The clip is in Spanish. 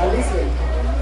Alicia.